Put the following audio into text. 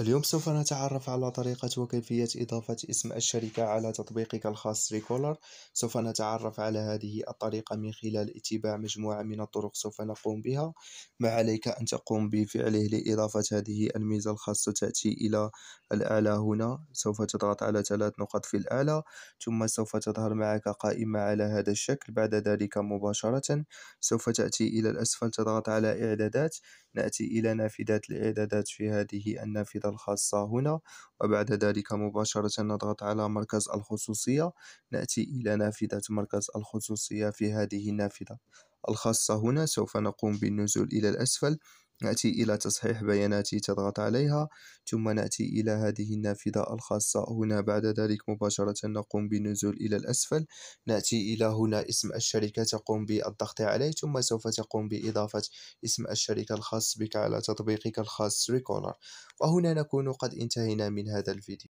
اليوم سوف نتعرف على طريقة وكيفية إضافة اسم الشركة على تطبيقك الخاص تريكولر سوف نتعرف على هذه الطريقة من خلال اتباع مجموعة من الطرق سوف نقوم بها. ما عليك أن تقوم بفعله لإضافة هذه الميزة الخاصة تأتي إلى الأعلى هنا. سوف تضغط على ثلاث نقط في الأعلى ثم سوف تظهر معك قائمة على هذا الشكل. بعد ذلك مباشرة سوف تأتي إلى الأسفل تضغط على إعدادات. نأتي إلى نافذة الإعدادات في هذه النافذة الخاصة هنا وبعد ذلك مباشرة نضغط على مركز الخصوصية. نأتي إلى نافذة مركز الخصوصية في هذه النافذة الخاصة هنا. سوف نقوم بالنزول إلى الأسفل. نأتي إلى تصحيح بياناتي تضغط عليها ثم نأتي إلى هذه النافذة الخاصة. هنا بعد ذلك مباشرة نقوم بالنزول إلى الأسفل. نأتي إلى هنا اسم الشركة تقوم بالضغط عليه ثم سوف تقوم بإضافة اسم الشركة الخاص بك على تطبيقك الخاص ريكولر وهنا نكون قد انتهينا من هذا الفيديو.